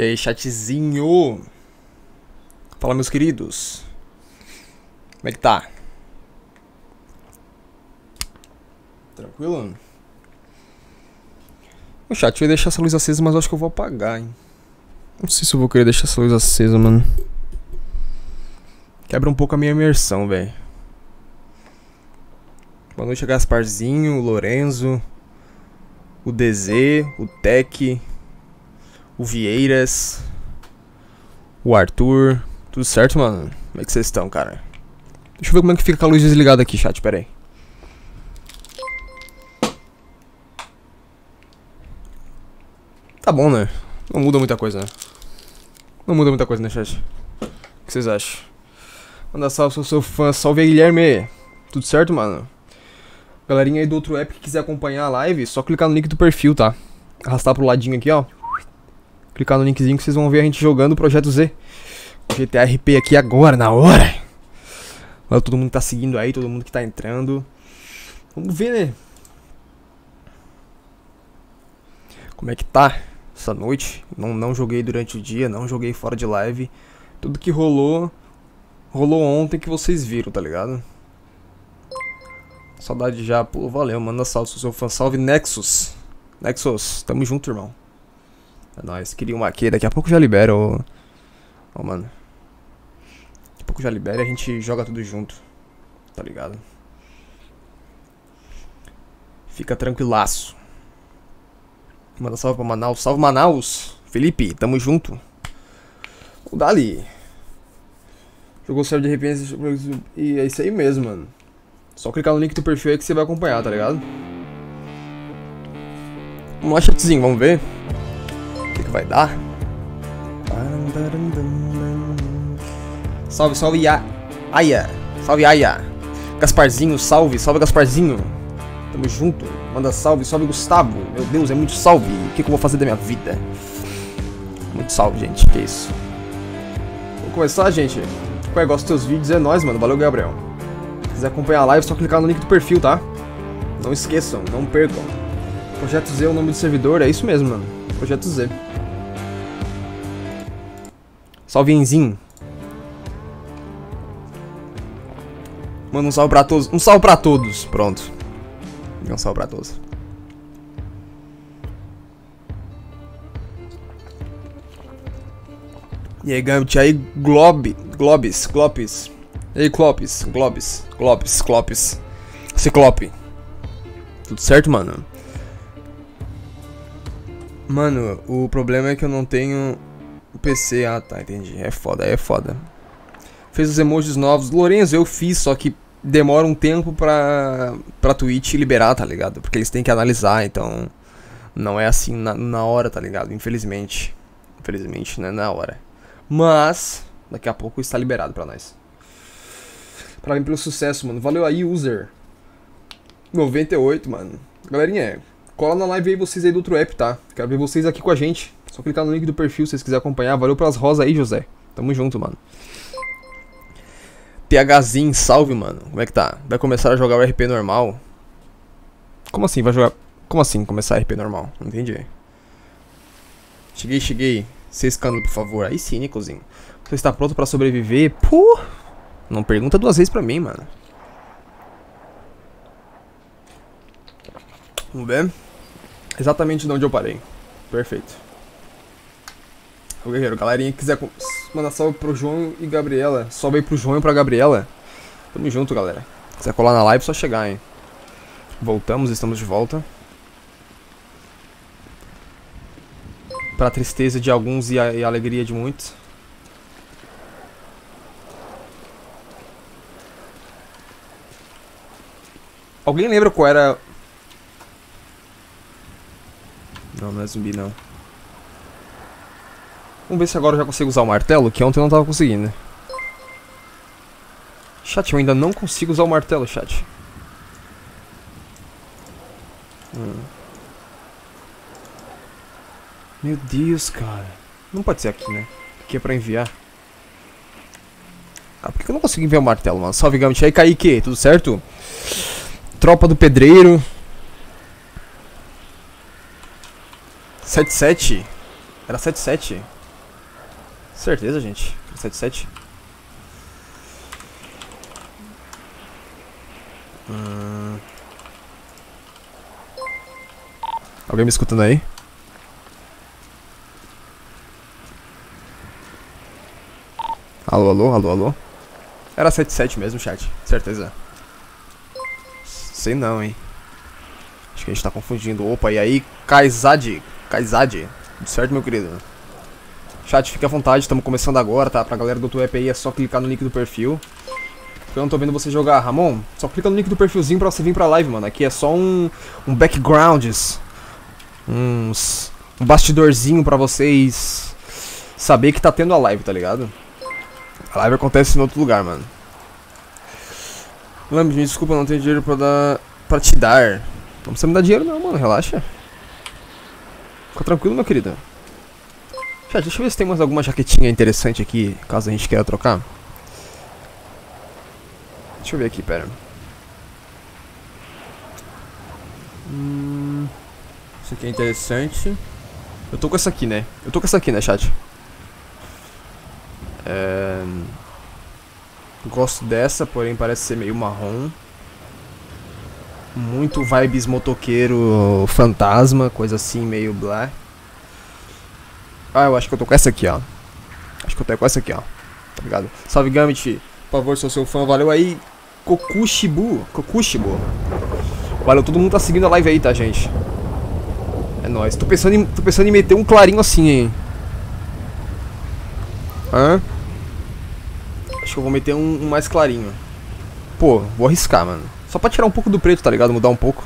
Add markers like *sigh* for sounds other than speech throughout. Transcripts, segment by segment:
E aí, chatzinho? Fala, meus queridos. Como é que tá? Tranquilo? O chat, eu ia deixar essa luz acesa, mas acho que eu vou apagar, hein? Não sei se eu vou querer deixar essa luz acesa, mano. Quebra um pouco a minha imersão, velho. Boa noite, Gasparzinho, o Lorenzo, o DZ, o Tech, o Vieiras, o Arthur. Tudo certo, mano? Como é que vocês estão, cara? Deixa eu ver como é que fica com a luz desligada aqui, chat, pera aí. Tá bom, né? Não muda muita coisa, né? Não muda muita coisa, né, chat? O que vocês acham? Manda salve, sou seu fã. Salve aí, Guilherme. Tudo certo, mano? Galerinha aí do outro app que quiser acompanhar a live, só clicar no link do perfil, tá? Arrastar pro ladinho aqui, ó. Clicar no linkzinho que vocês vão ver a gente jogando o Projeto Z. GTA RP aqui agora, na hora. Olha todo mundo tá seguindo aí, todo mundo que tá entrando. Vamos ver, né? Como é que tá essa noite? Não, não joguei durante o dia, não joguei fora de live. Tudo que rolou, rolou ontem que vocês viram, tá ligado? Saudade já, pô, valeu, manda salve, sou seu fã. Salve Nexus. Nexus, tamo junto, irmão. É nóis, queria uma aqui, daqui a pouco já libera, ô. Ó, mano. Daqui a pouco já libera e a gente joga tudo junto. Tá ligado? Fica tranquilaço. Manda salve pra Manaus. Salve Manaus! Felipe, tamo junto. O Dali. Jogou serve de repente e é isso aí mesmo, mano. Só clicar no link do perfil aí que você vai acompanhar, tá ligado? Lá, chatzinho, vamos ver que, vai dar. Salve, salve, Ia. Aya. Salve, Aya. Gasparzinho, salve, salve, Gasparzinho. Tamo junto. Manda salve, salve, Gustavo. Meu Deus, é muito salve. O que, que eu vou fazer da minha vida? Muito salve, gente. Que isso. Vamos começar, gente. Qual é, gosta dos teus vídeos? É nóis, mano. Valeu, Gabriel quiser acompanhar a live, é só clicar no link do perfil, tá? Não esqueçam, não percam. Projeto Z é o nome do servidor, é isso mesmo, mano. Projeto Z. Salve Enzim. Manda um salve pra todos. Um salve pra todos. Pronto. Um salve pra todos. E aí, Gambit, aí, Glob, Globes, Glopes. E aí, Clopes, Globes, Glopes, Clopes. Ciclope. Tudo certo, mano? Mano, o problema é que eu não tenho o PC. Ah, tá, entendi. É foda, é foda. Fez os emojis novos. Lorenzo, eu fiz, só que demora um tempo pra, pra Twitch liberar, tá ligado? Porque eles têm que analisar, então. Não é assim na, na hora, tá ligado? Infelizmente. Infelizmente, não é na hora. Mas, daqui a pouco está liberado pra nós. Parabéns pelo sucesso, mano. Valeu aí, user. 98, mano. Galerinha, cola na live aí vocês aí do outro app, tá? Quero ver vocês aqui com a gente. Só clicar no link do perfil se vocês quiserem acompanhar. Valeu pelas rosas aí, José. Tamo junto, mano. THzinho, salve, mano. Como é que tá? Vai começar a jogar o RP normal? Como assim? Vai jogar. Como assim começar RP normal? Não entendi. Cheguei, cheguei. Seis canos, por favor. Aí sim, Nicozinho. Você está pronto pra sobreviver? Pô! Não pergunta duas vezes pra mim, mano. Vamos ver. Exatamente de onde eu parei. Perfeito. O guerreiro, galerinha que quiser mandar salve pro João e Gabriela. Salve aí pro João e pra Gabriela. Tamo junto, galera. Se quiser colar na live, é só chegar, hein. Voltamos, estamos de volta. Pra tristeza de alguns e a, e a alegria de muitos. Alguém lembra qual era... Não, não é zumbi não. Vamos ver se agora eu já consigo usar o martelo, que ontem eu não tava conseguindo. Chat, eu ainda não consigo usar o martelo, chat. Hum. Meu Deus, cara. Não pode ser aqui, né? Aqui é pra enviar. Ah, por que eu não consigo enviar o martelo, mano? Salve, Gambit. Aí, Kaique. Tudo certo? Tropa do Pedreiro. 77? Era 77? Certeza, gente. 77. Hum... Alguém me escutando aí? Alô, alô, alô, alô? Era 77 mesmo, chat. Certeza. Sei não, hein. Acho que a gente tá confundindo. Opa, e aí, Kaizad? Kaizad. Tudo certo, meu querido? Chat, fique à vontade, estamos começando agora, tá? Pra galera do Twep aí é só clicar no link do perfil. Eu não tô vendo você jogar, Ramon. Só clica no link do perfilzinho pra você vir pra live, mano. Aqui é só um, um backgrounds. Uns, um bastidorzinho pra vocês saber que tá tendo a live, tá ligado? A live acontece em outro lugar, mano. Lamb, me desculpa, não tenho dinheiro pra dar. pra te dar. Não precisa me dar dinheiro não, mano. Relaxa. Fica tranquilo, meu querido. Chat, deixa eu ver se tem mais alguma jaquetinha interessante aqui, caso a gente queira trocar. Deixa eu ver aqui, pera. Hum, isso aqui é interessante. Eu tô com essa aqui, né? Eu tô com essa aqui, né, chat? É... Gosto dessa, porém parece ser meio marrom. Muito vibes motoqueiro fantasma, coisa assim, meio black. Ah, eu acho que eu tô com essa aqui, ó. Acho que eu tô com essa aqui, ó. Tá ligado? Salve, Gambit. Por favor, sou seu fã. Valeu aí. Kokushibu. Kokushibu. Valeu, todo mundo tá seguindo a live aí, tá, gente? É nóis. Tô pensando em, tô pensando em meter um clarinho assim, hein. Hã? Acho que eu vou meter um, um mais clarinho. Pô, vou arriscar, mano. Só pra tirar um pouco do preto, tá ligado? Mudar um pouco.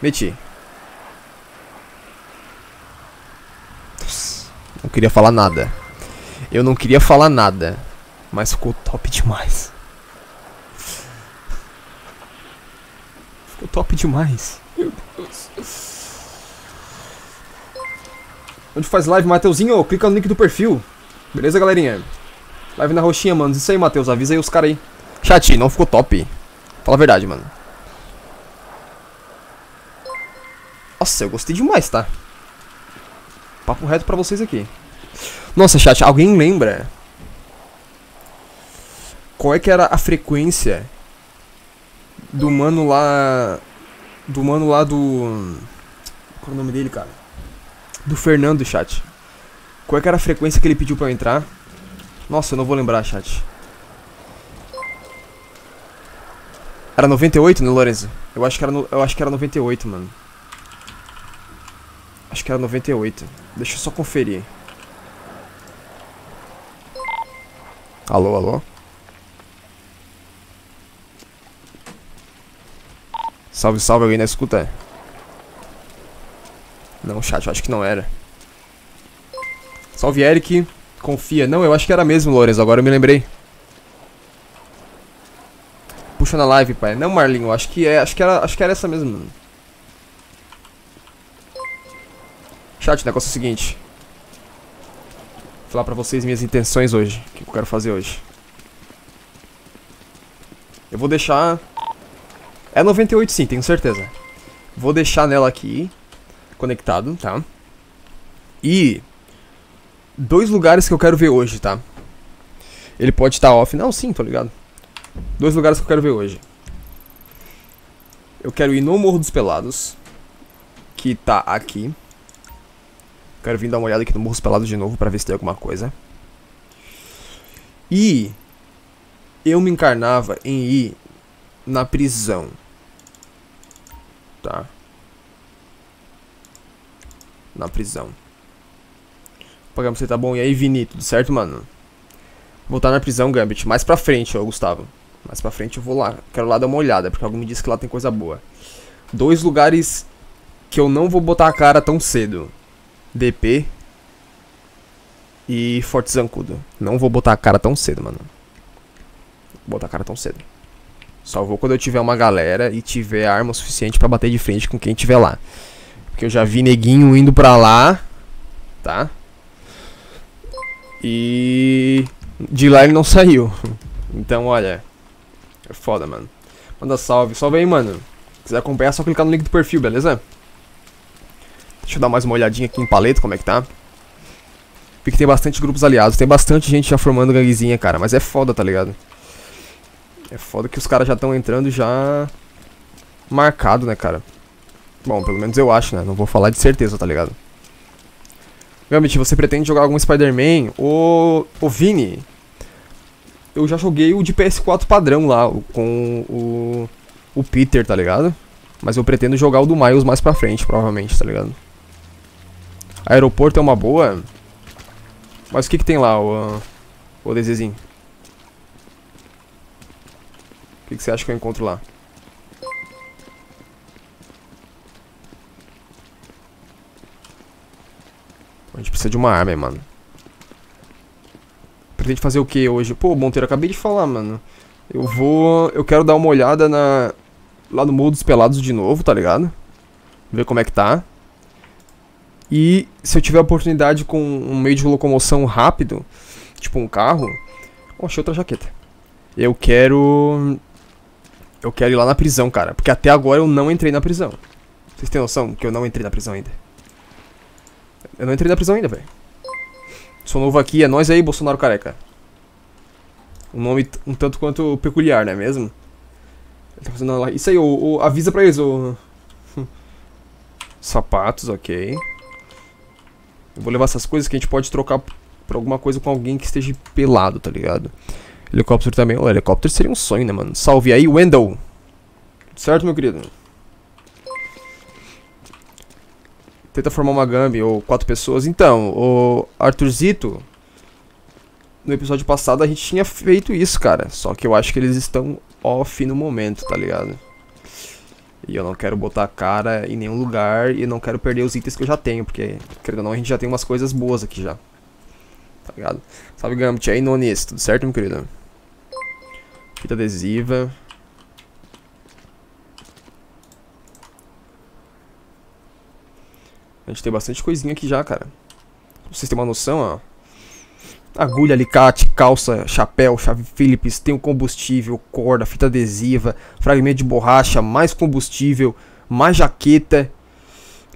Meti. Não queria falar nada. Eu não queria falar nada. Mas ficou top demais. Ficou top demais. Meu Deus. Onde faz live, Mateuzinho? Clica no link do perfil. Beleza, galerinha? Live na roxinha, mano. Isso aí, Matheus. Avisa aí os caras aí. Chat, não ficou top. Fala a verdade, mano. Nossa, eu gostei demais, tá? Papo reto pra vocês aqui. Nossa, chat, alguém lembra? Qual é que era a frequência do mano lá. Do mano lá do. Qual é o nome dele, cara? Do Fernando, chat. Qual é que era a frequência que ele pediu pra eu entrar? Nossa, eu não vou lembrar, chat. Era 98, né, Lorenzo? Eu acho que era, no, eu acho que era 98, mano. Acho que era 98. Deixa eu só conferir. Alô, alô? Salve, salve, alguém na escuta? Não, chat, eu acho que não era. Salve, Eric. Confia. Não, eu acho que era mesmo, Lourenço. Agora eu me lembrei. Puxa na live, pai. Não, Marlinho. Acho que é. Acho que era, acho que era essa mesmo. Chat, o negócio é o seguinte. Vou falar pra vocês minhas intenções hoje. O que eu quero fazer hoje. Eu vou deixar... É 98 sim, tenho certeza. Vou deixar nela aqui. Conectado, tá? E... Dois lugares que eu quero ver hoje, tá? Ele pode estar off. Não, sim, tô ligado. Dois lugares que eu quero ver hoje. Eu quero ir no Morro dos Pelados. Que tá aqui. Quero vir dar uma olhada aqui no Morros Pelados de novo pra ver se tem alguma coisa. E eu me encarnava em ir na prisão. Tá? Na prisão. Pagamos você tá bom? E aí, Vini, tudo certo, mano? Voltar na prisão, Gambit. Mais pra frente, ó, Gustavo. Mais pra frente eu vou lá. Quero lá dar uma olhada, porque alguém me disse que lá tem coisa boa. Dois lugares que eu não vou botar a cara tão cedo. DP e Forte Zancudo. Não vou botar a cara tão cedo, mano. Vou botar a cara tão cedo. Só vou quando eu tiver uma galera e tiver arma suficiente para bater de frente com quem tiver lá. Porque eu já vi neguinho indo pra lá, tá? E de lá ele não *laughs* saiu. Então, olha, foda, mano. Manda salve. Salve aí, mano. Se quiser acompanhar, é só clicar no link do perfil, beleza? Deixa eu dar mais uma olhadinha aqui em paleta, como é que tá. Vi que tem bastante grupos aliados, tem bastante gente já formando ganguezinha, cara. Mas é foda, tá ligado? É foda que os caras já estão entrando já marcado, né, cara? Bom, pelo menos eu acho, né? Não vou falar de certeza, tá ligado? Gambit, você pretende jogar algum Spider-Man? O, o Vini, eu já joguei o de PS4 padrão lá, com o, o Peter, tá ligado? Mas eu pretendo jogar o do Miles mais pra frente, provavelmente, tá ligado? Aeroporto é uma boa. Mas o que que tem lá, o, o? O que, que você acha que eu encontro lá? A gente precisa de uma arma, mano. Pretende fazer o que hoje? Pô, Monteiro, acabei de falar, mano. Eu vou... Eu quero dar uma olhada na... Lá no Mundo dos Pelados de novo, tá ligado? Ver como é que tá. E se eu tiver oportunidade com um meio de locomoção rápido, tipo um carro... Oh, achei outra jaqueta. Eu quero... Eu quero ir lá na prisão, cara. Porque até agora eu não entrei na prisão. Vocês têm noção que eu não entrei na prisão ainda? Eu não entrei na prisão ainda, velho. Sou novo aqui, é nós aí, Bolsonaro careca. Um nome um tanto quanto peculiar, não é mesmo? Ele tá fazendo lá. Isso aí, o, avisa pra eles, o. *laughs* Sapatos, ok. Eu vou levar essas coisas que a gente pode trocar por alguma coisa com alguém que esteja pelado, tá ligado? Helicóptero também. O helicóptero seria um sonho, né, mano? Salve aí, Wendell. Certo, meu querido? Tenta formar uma Gambi ou quatro pessoas. Então, o Arthurzito, no episódio passado a gente tinha feito isso, cara. Só que eu acho que eles estão off no momento, tá ligado? E eu não quero botar a cara em nenhum lugar e não quero perder os itens que eu já tenho, porque, querendo ou não, a gente já tem umas coisas boas aqui já. Tá ligado? Salve Gambit aí, Nonis, tudo certo, meu querido? Fita adesiva. A gente tem bastante coisinha aqui já, cara. Pra vocês terem uma noção, ó. Agulha, alicate, calça, chapéu, chave Phillips, tem o combustível, corda, fita adesiva, fragmento de borracha, mais combustível, mais jaqueta,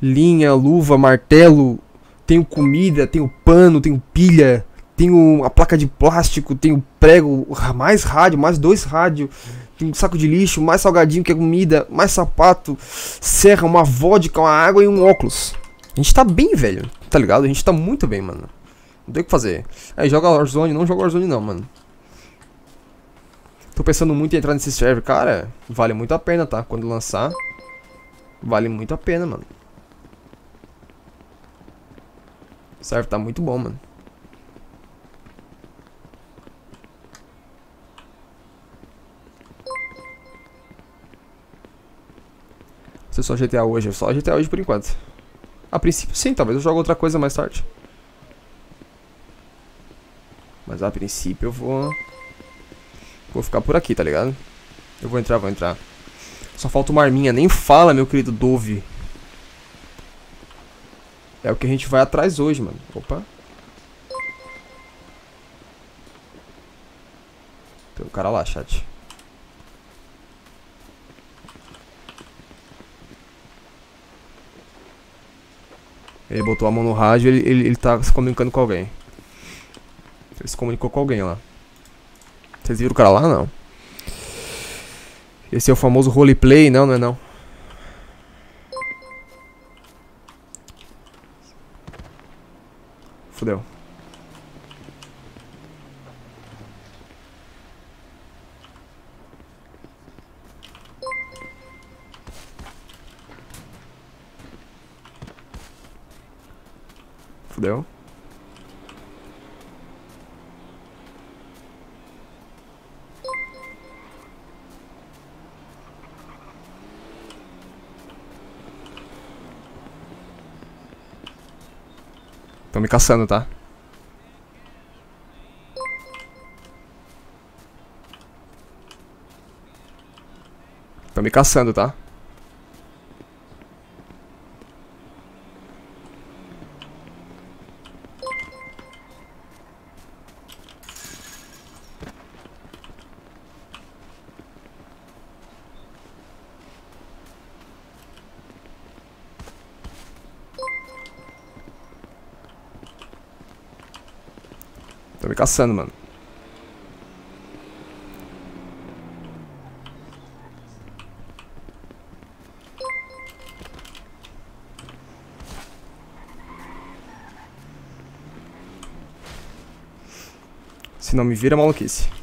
linha, luva, martelo, tenho comida, tenho pano, tenho pilha, tenho a placa de plástico, tenho prego, mais rádio, mais dois rádios, um saco de lixo, mais salgadinho que é comida, mais sapato, serra, uma vodka, uma água e um óculos. A gente tá bem, velho. Tá ligado? A gente tá muito bem, mano. Não tem o que fazer. Aí joga Warzone, não joga Warzone não, mano. Tô pensando muito em entrar nesse server. Cara, vale muito a pena, tá? Quando lançar, vale muito a pena, mano. O server tá muito bom, mano. Você só GTA hoje, só GTA hoje por enquanto. A princípio sim, talvez eu jogue outra coisa mais tarde. Mas a princípio eu vou... Vou ficar por aqui, tá ligado? Eu vou entrar, vou entrar. Só falta uma arminha. Nem fala, meu querido Dove. É o que a gente vai atrás hoje, mano. Opa. Tem um cara lá, chat. Ele botou a mão no rádio ele, ele, ele tá se comunicando com alguém. Ele se comunicou com alguém lá. Vocês viram o cara lá? Não. Esse é o famoso roleplay? Não, não é não. Fudeu. Fudeu. Estão me caçando, tá? Estão me caçando, tá? Me caçando, mano. Se não me vira, maluquice.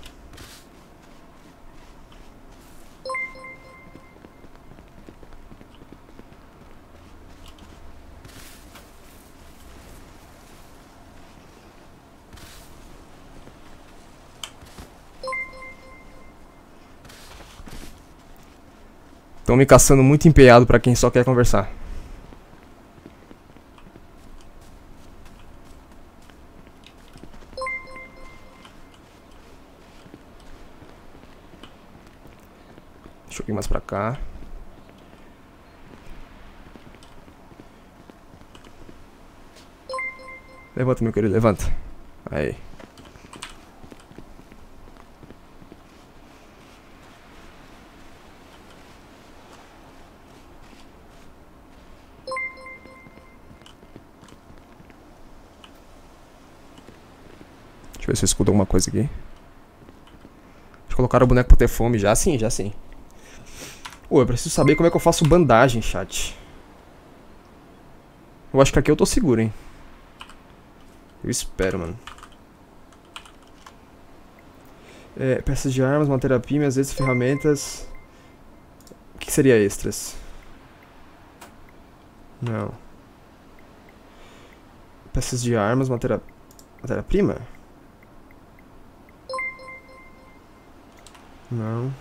Estão me caçando muito empenhado pra quem só quer conversar. Deixa eu ir mais pra cá. Levanta, meu querido, levanta. Aí. Se eu escuto alguma coisa aqui. Deixa eu colocar o boneco pra ter fome já sim, já sim. Pô, eu preciso saber como é que eu faço bandagem, chat. Eu acho que aqui eu tô seguro, hein. Eu espero, mano. É, peças de armas, matéria-prima, às vezes ferramentas. O que seria extras? Não. Peças de armas, matéria... Não.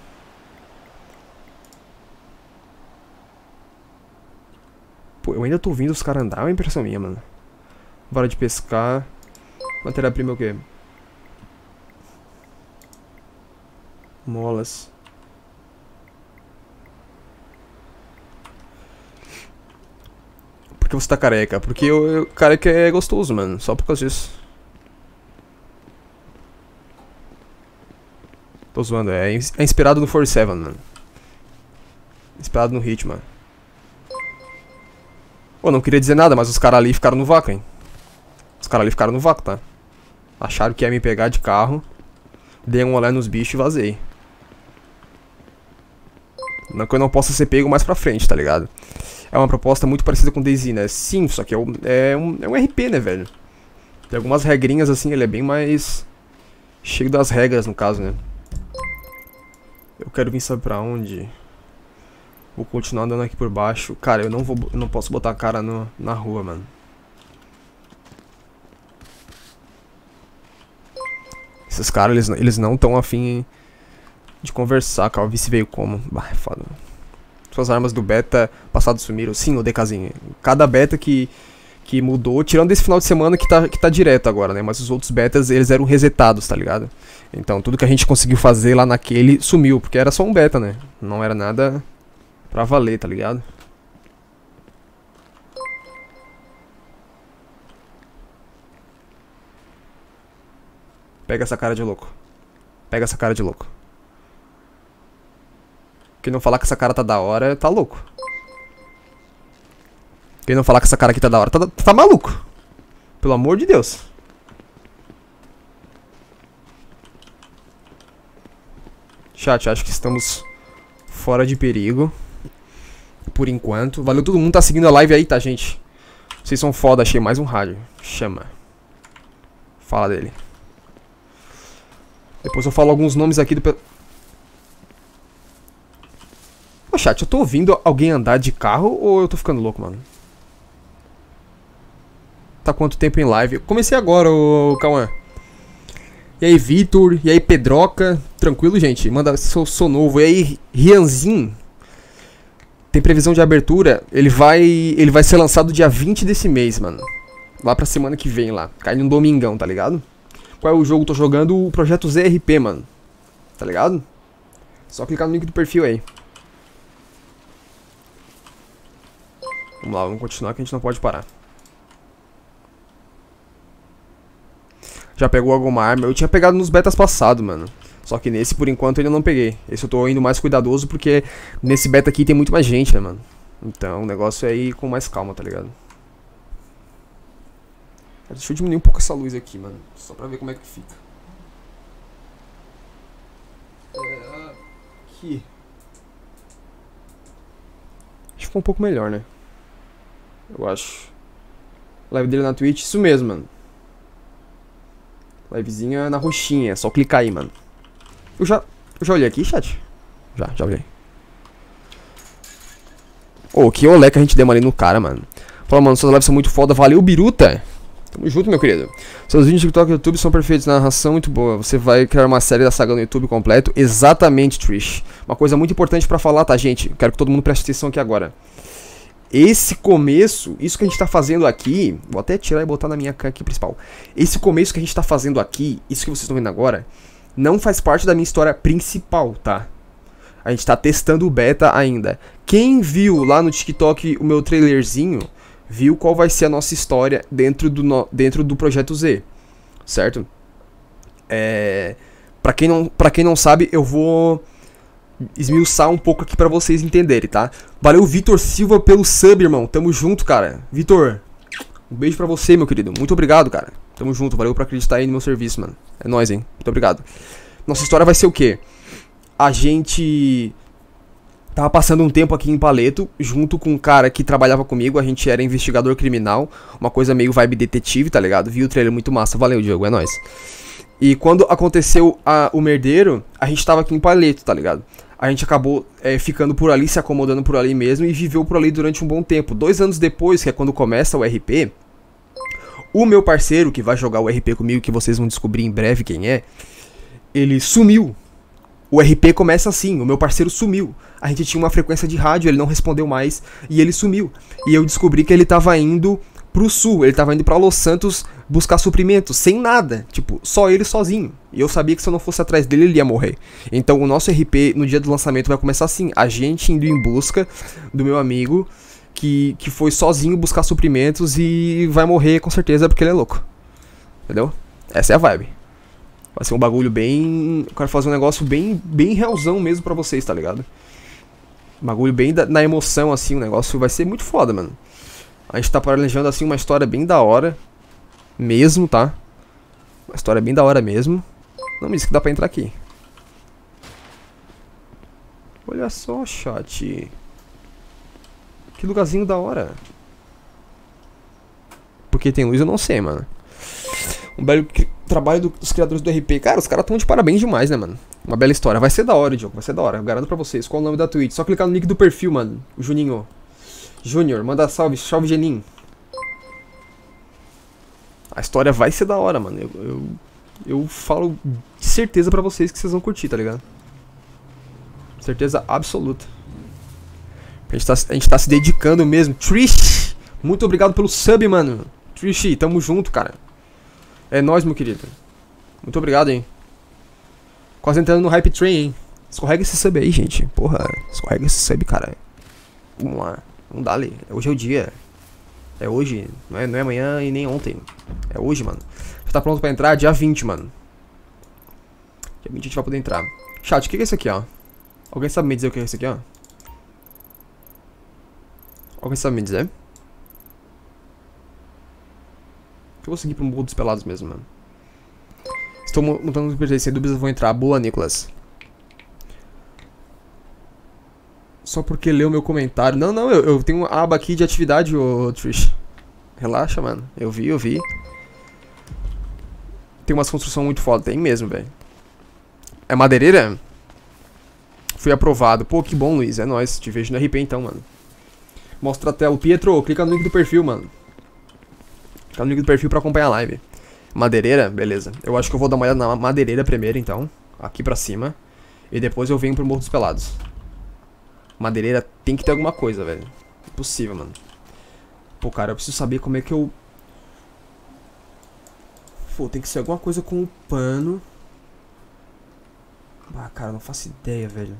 Pô, eu ainda tô ouvindo os caras andar, é uma impressão minha, mano. Bora de pescar. Matéria-prima é o quê? Molas. Por que você tá careca? Porque eu, eu careca é gostoso, mano. Só por causa disso. Tô zoando, é, é inspirado no 47, mano. Inspirado no Hitman. Pô, não queria dizer nada, mas os caras ali ficaram no vácuo, hein. Os caras ali ficaram no vácuo, tá? Acharam que ia me pegar de carro. Dei um olé nos bichos e vazei. Não que eu não possa ser pego mais pra frente, tá ligado? É uma proposta muito parecida com DayZ, né? Sim, só que é um, é, um, é um RP, né, velho? Tem algumas regrinhas assim, ele é bem mais... Cheio das regras, no caso, né? Eu quero vir, sabe pra onde? Vou continuar andando aqui por baixo. Cara, eu não vou, eu não posso botar a cara no, na rua, mano. Esses caras, eles, eles não estão afim de conversar, vice veio como? Bah, é foda. Suas armas do beta passado sumiram. Sim, o DKzinho. Cada beta que, que mudou, tirando esse final de semana que tá, que tá direto agora, né? Mas os outros betas, eles eram resetados, tá ligado? Então, tudo que a gente conseguiu fazer lá naquele sumiu, porque era só um beta, né? Não era nada pra valer, tá ligado? Pega essa cara de louco. Pega essa cara de louco. Quem não falar que essa cara tá da hora, tá louco. Quem não falar que essa cara aqui tá da hora, tá, tá maluco. Pelo amor de Deus. Chat, acho que estamos fora de perigo. Por enquanto. Valeu todo mundo tá seguindo a live aí, tá, gente? Vocês são foda, achei mais um rádio. Chama. Fala dele. Depois eu falo alguns nomes aqui do... Ô, chat, eu tô ouvindo alguém andar de carro ou eu tô ficando louco, mano? Tá quanto tempo em live? Eu comecei agora, ô Cauã. E aí, Vitor? E aí, Pedroca? Tranquilo, gente? Manda, sou, sou novo. E aí, Rianzin? Tem previsão de abertura. Ele vai ele vai ser lançado dia 20 desse mês, mano. Lá pra semana que vem lá. Cai num domingão, tá ligado? Qual é o jogo? Tô jogando o projeto ZRP, mano. Tá ligado? Só clicar no link do perfil aí. Vamos lá, vamos continuar que a gente não pode parar. Já pegou alguma arma? Eu tinha pegado nos betas passados, mano. Só que nesse, por enquanto, ainda não peguei. Esse eu tô indo mais cuidadoso porque nesse beta aqui tem muito mais gente, né, mano? Então o negócio é ir com mais calma, tá ligado? Deixa eu diminuir um pouco essa luz aqui, mano. Só pra ver como é que fica. Aqui. Acho que ficou um pouco melhor, né? Eu acho. Live dele na Twitch, isso mesmo, mano. Livezinha na roxinha, é só clicar aí, mano. Eu já, eu já olhei aqui, chat? Já, já olhei. Ô, oh, que olé que a gente deu ali no cara, mano. Fala, mano, suas lives são muito foda. Valeu, Biruta. Tamo junto, meu querido. Seus vídeos no TikTok e YouTube são perfeitos, narração muito boa. Você vai criar uma série da saga no YouTube completo? Exatamente, Trish. Uma coisa muito importante para falar, tá, gente? Quero que todo mundo preste atenção aqui agora. Esse começo, isso que a gente tá fazendo aqui, vou até tirar e botar na minha aqui principal. Esse começo que a gente tá fazendo aqui, isso que vocês estão vendo agora, não faz parte da minha história principal, tá? A gente tá testando o beta ainda. Quem viu lá no TikTok o meu trailerzinho, viu qual vai ser a nossa história dentro do, no, dentro do projeto Z, certo? É, para quem não para quem não sabe, eu vou esmiuçar um pouco aqui para vocês entenderem, tá? Valeu Vitor Silva pelo sub, irmão. Tamo junto, cara. Vitor, um beijo para você, meu querido. Muito obrigado, cara. Tamo junto. Valeu por acreditar aí no meu serviço, mano. É nóis, hein? Muito obrigado. Nossa história vai ser o quê? A gente Tava passando um tempo aqui em Paleto, junto com um cara que trabalhava comigo, a gente era investigador criminal, uma coisa meio vibe detetive, tá ligado? Vi o trailer muito massa, valeu, Diogo, é nóis. E quando aconteceu a, o merdeiro, a gente tava aqui em Paleto, tá ligado? A gente acabou é, ficando por ali, se acomodando por ali mesmo e viveu por ali durante um bom tempo. Dois anos depois, que é quando começa o RP, o meu parceiro, que vai jogar o RP comigo, que vocês vão descobrir em breve quem é, ele sumiu o RP começa assim, o meu parceiro sumiu. A gente tinha uma frequência de rádio, ele não respondeu mais e ele sumiu. E eu descobri que ele tava indo pro sul, ele tava indo para Los Santos buscar suprimentos, sem nada, tipo, só ele sozinho. E eu sabia que se eu não fosse atrás dele, ele ia morrer. Então o nosso RP no dia do lançamento vai começar assim, a gente indo em busca do meu amigo que, que foi sozinho buscar suprimentos e vai morrer com certeza porque ele é louco. Entendeu? Essa é a vibe. Vai ser um bagulho bem. Eu quero fazer um negócio bem, bem realzão mesmo pra vocês, tá ligado? Bagulho bem da, na emoção, assim. O negócio vai ser muito foda, mano. A gente tá planejando, assim, uma história bem da hora. Mesmo, tá? Uma história bem da hora mesmo. Não me disse que dá pra entrar aqui. Olha só, chat. Que lugarzinho da hora. Porque tem luz eu não sei, mano. Um belo trabalho do, dos criadores do RP. Cara, os caras estão de parabéns demais, né, mano? Uma bela história. Vai ser da hora, Diogo. Vai ser da hora. Eu garanto pra vocês. Qual o nome da Twitch? Só clicar no link do perfil, mano. O Juninho. Júnior, manda salve. Salve, Genin. A história vai ser da hora, mano. Eu, eu, eu falo de certeza pra vocês que vocês vão curtir, tá ligado? Certeza absoluta. A gente tá, a gente tá se dedicando mesmo. Trish! Muito obrigado pelo sub, mano. Trish, tamo junto, cara. É nóis, meu querido. Muito obrigado, hein. Quase entrando no Hype Train, hein. Escorrega esse sub aí, gente. Porra, escorrega esse sub, cara. Vamos lá. Vamos dar ali. Hoje é o dia. É hoje. Não é, não é amanhã e nem ontem. É hoje, mano. Já tá pronto pra entrar? Dia 20, mano. Dia 20 a gente vai poder entrar. Chat, o que é isso aqui, ó? Alguém sabe me dizer o que é isso aqui, ó? Alguém sabe me dizer? eu vou seguir pro Morro dos Pelados mesmo, mano. Estou montando um PG, sem dúvidas vou entrar. Boa, Nicolas. Só porque leu meu comentário. Não, não, eu, eu tenho uma aba aqui de atividade, ô Trish. Relaxa, mano. Eu vi, eu vi. Tem umas construções muito foda. Tem mesmo, velho. É madeireira? Fui aprovado. Pô, que bom, Luiz. É nóis. Te vejo no RP então, mano. Mostra a tela. Pietro, clica no link do perfil, mano. Tá no link do perfil pra acompanhar a live. Madeireira, beleza. Eu acho que eu vou dar uma olhada na madeireira primeiro, então. Aqui pra cima. E depois eu venho pro Morro dos Pelados. Madeireira tem que ter alguma coisa, velho. Impossível, mano. Pô, cara, eu preciso saber como é que eu... Pô, tem que ser alguma coisa com o pano. Ah, cara, não faço ideia, velho.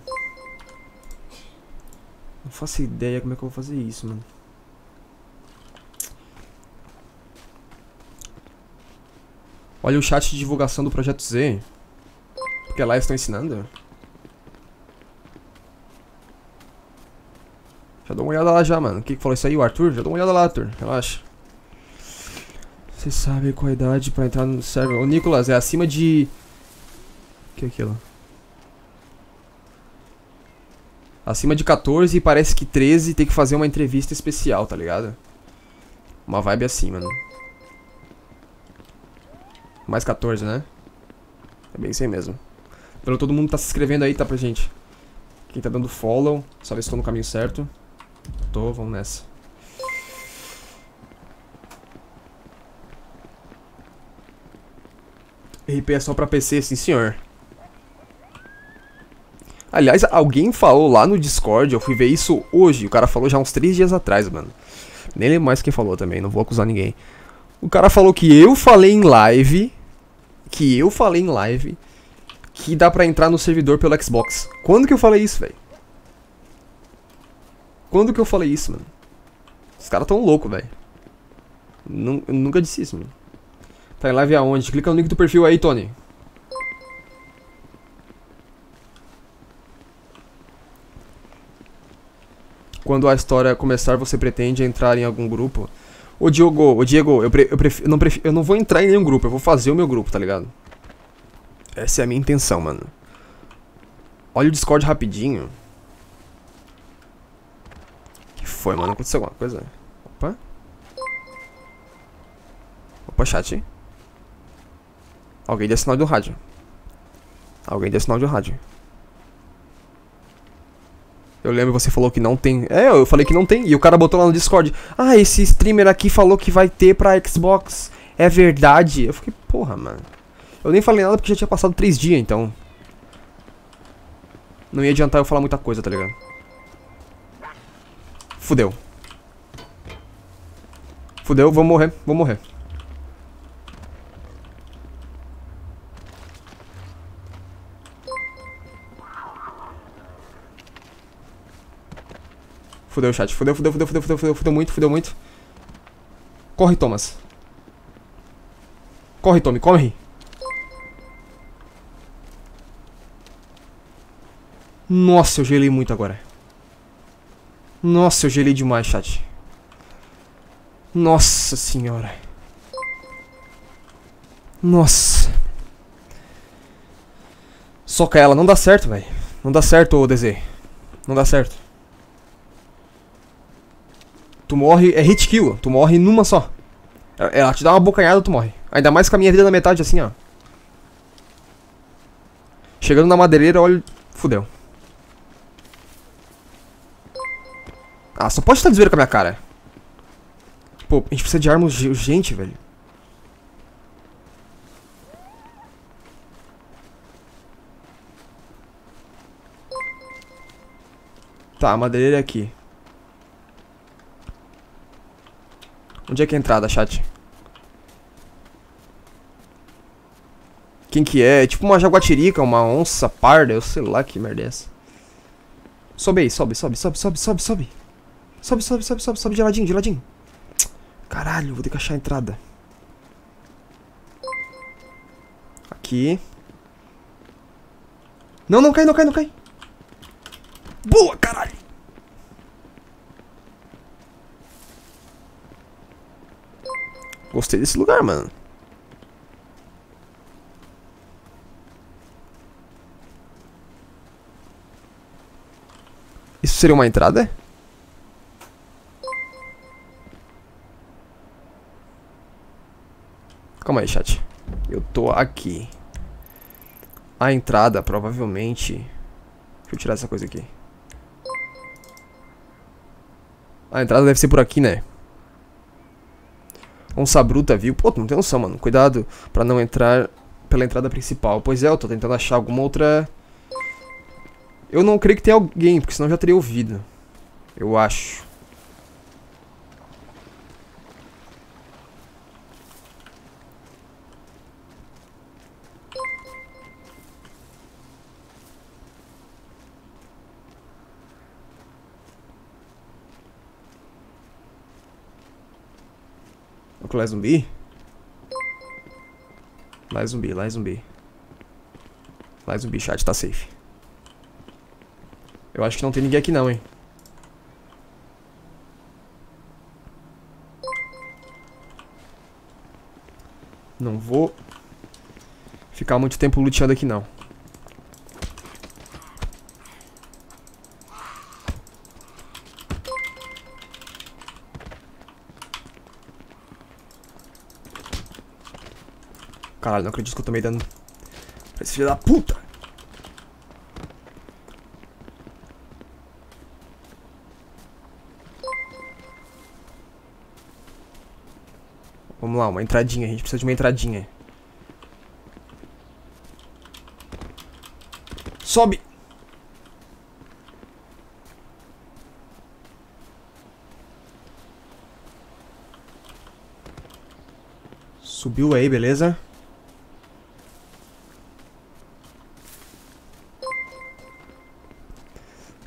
Não faço ideia como é que eu vou fazer isso, mano. Olha o chat de divulgação do Projeto Z. Porque lá estão ensinando. Já dou uma olhada lá já, mano. O que, que falou isso aí, o Arthur? Já dou uma olhada lá, Arthur. Relaxa. Você sabe qual a idade pra entrar no server? Ô, Nicolas, é acima de... O que é aquilo? Acima de 14 e parece que 13 tem que fazer uma entrevista especial, tá ligado? Uma vibe assim, mano. Mais 14, né? É bem isso aí mesmo. Pelo todo mundo tá se inscrevendo aí, tá pra gente. Quem tá dando follow, só ver se tô no caminho certo. Tô, vamos nessa. RP é só pra PC, sim senhor. Aliás, alguém falou lá no Discord, eu fui ver isso hoje. O cara falou já uns 3 dias atrás, mano. Nem lembro mais quem falou também, não vou acusar ninguém. O cara falou que eu falei em live. Que eu falei em live. Que dá pra entrar no servidor pelo Xbox. Quando que eu falei isso, velho? Quando que eu falei isso, mano? Os caras tão loucos, velho. Nunca disse isso, mano. Tá em live aonde? Clica no link do perfil aí, Tony. Quando a história começar, você pretende entrar em algum grupo? Ô Diogo, ô Diego, eu, pre, eu, prefiro, eu, não prefiro, eu não vou entrar em nenhum grupo, eu vou fazer o meu grupo, tá ligado? Essa é a minha intenção, mano. Olha o Discord rapidinho. Que foi, mano? Aconteceu alguma coisa? Opa. Opa, chat. Alguém deu sinal do rádio. Alguém deu sinal de rádio. Eu lembro você falou que não tem. É, eu falei que não tem. E o cara botou lá no Discord. Ah, esse streamer aqui falou que vai ter pra Xbox. É verdade? Eu fiquei, porra, mano. Eu nem falei nada porque já tinha passado três dias, então. Não ia adiantar eu falar muita coisa, tá ligado? Fudeu. Fudeu, vou morrer, vou morrer. Fudeu, chat. Fudeu, fudeu, fudeu, fudeu, fudeu, fudeu, fudeu muito, fudeu muito. Corre, Thomas. Corre, Tommy, corre. Nossa, eu gelei muito agora. Nossa, eu gelei demais, chat. Nossa senhora. Nossa. Soca ela, não dá certo, velho. Não dá certo, o DZ. Não dá certo. Tu morre, é hit kill, tu morre numa só. Ela te dá uma bocanhada, tu morre. Ainda mais com a minha vida na metade, assim, ó. Chegando na madeireira, olha... Fudeu. Ah, só pode estar desvendo com a minha cara. Pô, a gente precisa de armas urgente, velho. Tá, a madeireira é aqui. Onde é que é a entrada, chat? Quem que é? é? tipo uma jaguatirica, uma onça parda, eu sei lá que merda é essa. Sobe aí, sobe, sobe, sobe, sobe, sobe, sobe. Sobe, sobe, sobe, sobe, sobe de ladinho, de ladinho. Caralho, vou ter que achar a entrada. Aqui. Não, não cai, não cai, não cai. Boa, caralho. Gostei desse lugar, mano. Isso seria uma entrada? Calma aí, chat. Eu tô aqui. A entrada, provavelmente... Deixa eu tirar essa coisa aqui. A entrada deve ser por aqui, né? Onça bruta, viu? Pô, não tem noção, mano. Cuidado pra não entrar pela entrada principal. Pois é, eu tô tentando achar alguma outra... Eu não creio que tenha alguém, porque senão eu já teria ouvido. Eu acho. Lá é zumbi? Lá é zumbi, lá é zumbi. Lá é zumbi, chat, tá safe. Eu acho que não tem ninguém aqui não, hein. Não vou ficar muito tempo luteando aqui, não. Caralho, não acredito que eu tomei dano esse filho da puta. Vamos lá, uma entradinha. A gente precisa de uma entradinha. Sobe! Subiu aí, beleza?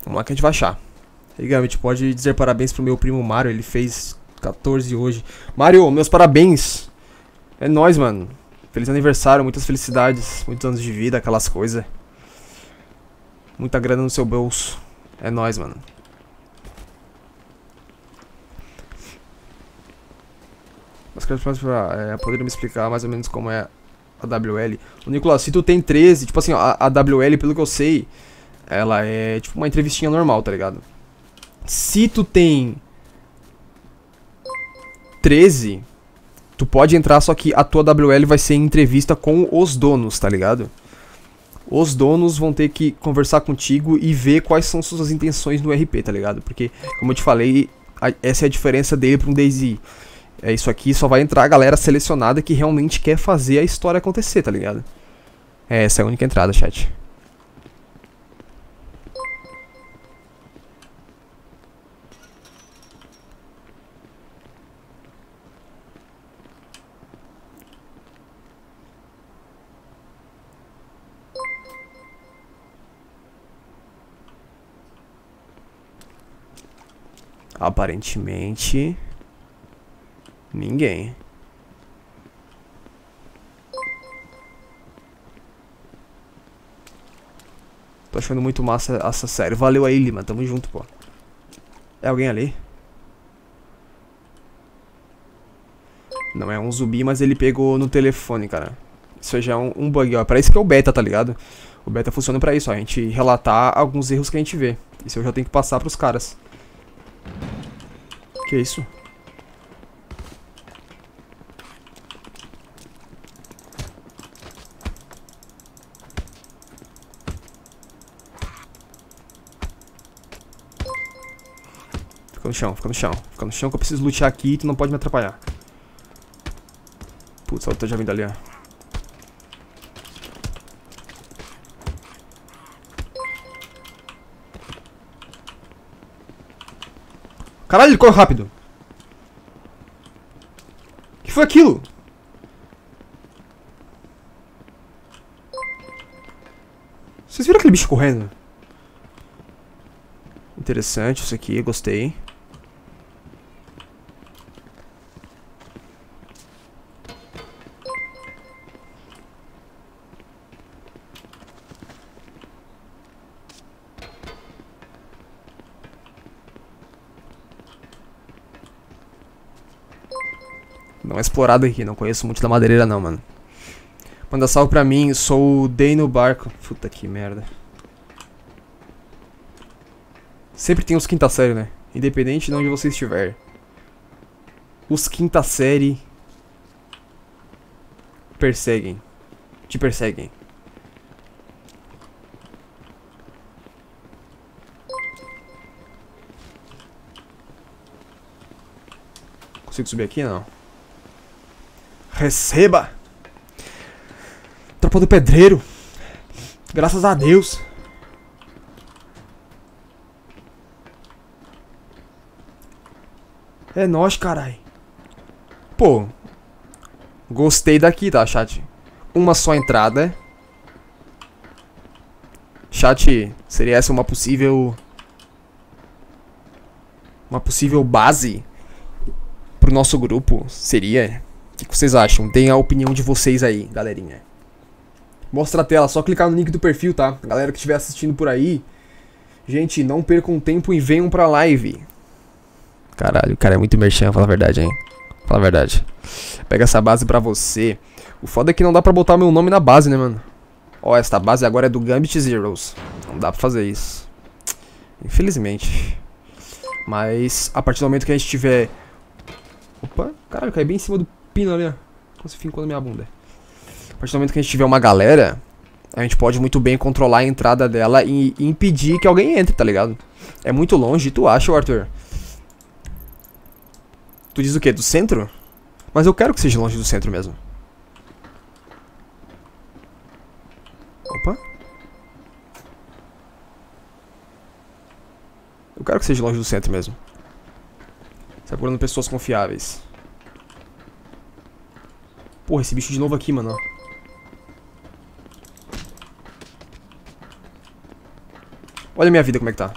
Vamos lá que a gente vai achar. Gambit, pode dizer parabéns pro meu primo Mario, ele fez 14 hoje. Mario, meus parabéns. É nóis, mano. Feliz aniversário, muitas felicidades, muitos anos de vida, aquelas coisas. Muita grana no seu bolso. É nóis, mano. Mas quero pra é, poder me explicar mais ou menos como é a WL. O Nicolas, se tu tem 13, tipo assim, a, a WL, pelo que eu sei, ela é tipo uma entrevistinha normal, tá ligado? Se tu tem 13, tu pode entrar, só que a tua WL vai ser entrevista com os donos, tá ligado? Os donos vão ter que conversar contigo e ver quais são suas intenções no RP, tá ligado? Porque, como eu te falei, a, essa é a diferença dele pra um DayZ. É isso aqui, só vai entrar a galera selecionada que realmente quer fazer a história acontecer, tá ligado? É, essa é a única entrada, chat. Aparentemente... Ninguém. Tô achando muito massa essa série. Valeu aí, Lima. Tamo junto, pô. É alguém ali? Não é um zumbi, mas ele pegou no telefone, cara. Isso já é um, um bug, ó. Pra isso que é o beta, tá ligado? O beta funciona pra isso, ó. A gente relatar alguns erros que a gente vê. Isso eu já tenho que passar pros caras. Que isso? Fica no chão, fica no chão. Fica no chão que eu preciso lutear aqui e tu não pode me atrapalhar. Putz, a outra já vindo ali, ó. Caralho, ele corre rápido. O que foi aquilo? Vocês viram aquele bicho correndo? Interessante isso aqui, gostei. Explorado aqui, não conheço muito da madeireira não, mano. Manda salve pra mim, sou o Day barco. Puta que merda. Sempre tem os quinta série, né? Independente de onde você estiver. Os quinta série perseguem. Te perseguem. Consigo subir aqui? Não. Receba! Tropa do pedreiro. Graças a Deus. É nós, carai. Pô. Gostei daqui, tá, chat? Uma só entrada. Chat, seria essa uma possível... Uma possível base pro nosso grupo? Seria? O que vocês acham? Deem a opinião de vocês aí, galerinha. Mostra a tela, só clicar no link do perfil, tá? Galera que estiver assistindo por aí. Gente, não percam tempo e venham pra live. Caralho, o cara é muito merchan, fala a verdade, hein? Fala a verdade. Pega essa base pra você. O foda é que não dá pra botar meu nome na base, né, mano? Ó, esta base agora é do Gambit Zeros. Não dá pra fazer isso. Infelizmente. Mas, a partir do momento que a gente tiver... Opa, caralho, cai bem em cima do pino ali, ó. Quase fincou na minha bunda. A partir do momento que a gente tiver uma galera, a gente pode muito bem controlar a entrada dela e, e impedir que alguém entre, tá ligado? É muito longe, tu acha, Arthur? Tu diz o quê? Do centro? Mas eu quero que seja longe do centro mesmo. Opa. Eu quero que seja longe do centro mesmo. Tá procurando pessoas confiáveis. Porra, esse bicho de novo aqui, mano. Olha a minha vida como é que tá.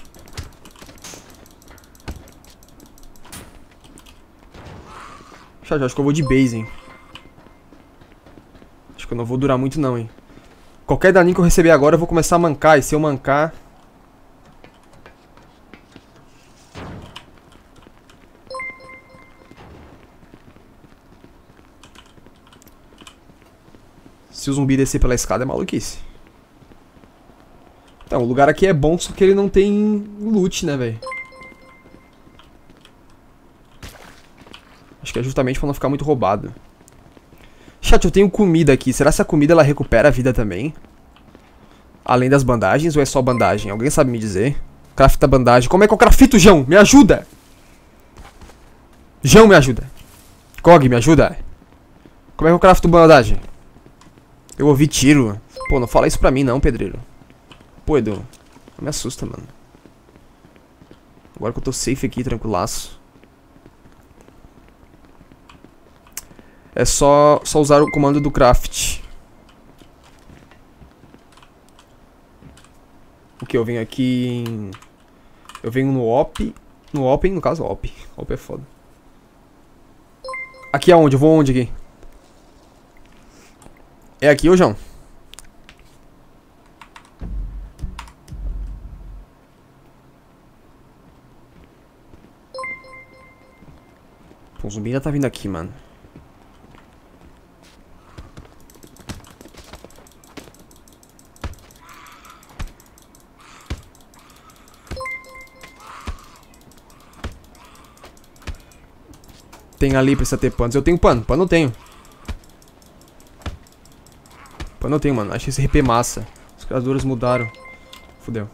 Já, acho que eu vou de base, hein. Acho que eu não vou durar muito não, hein. Qualquer daninho que eu receber agora, eu vou começar a mancar. E se eu mancar... Se o zumbi descer pela escada é maluquice. Então, o lugar aqui é bom, só que ele não tem loot, né, velho? Acho que é justamente pra não ficar muito roubado. Chat, eu tenho comida aqui. Será que essa comida ela recupera a vida também? Além das bandagens ou é só bandagem? Alguém sabe me dizer? Crafta bandagem. Como é que eu crafto, João? Me ajuda! João, me ajuda. Cog, me ajuda. Como é que eu crafto bandagem? Eu ouvi tiro. Pô, não fala isso pra mim não, pedreiro. Pô, Edu. Não me assusta, mano. Agora que eu tô safe aqui, tranquilaço. É só, só usar o comando do craft. O que? Eu venho aqui em... Eu venho no op. No open, no caso, op. Op é foda. Aqui aonde? Eu vou onde aqui? É aqui, ô João? Pô, o zumbi ainda tá vindo aqui, mano. tem ali precisa ter panos. Eu tenho pano, pano eu tenho. Pano eu tenho, mano. Acho esse RP massa. Os criadores mudaram. Fudeu.